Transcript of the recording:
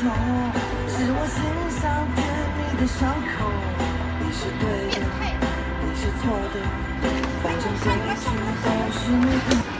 痛是我心上甜蜜的伤口，你是对的，你是错的，反正结局都是你。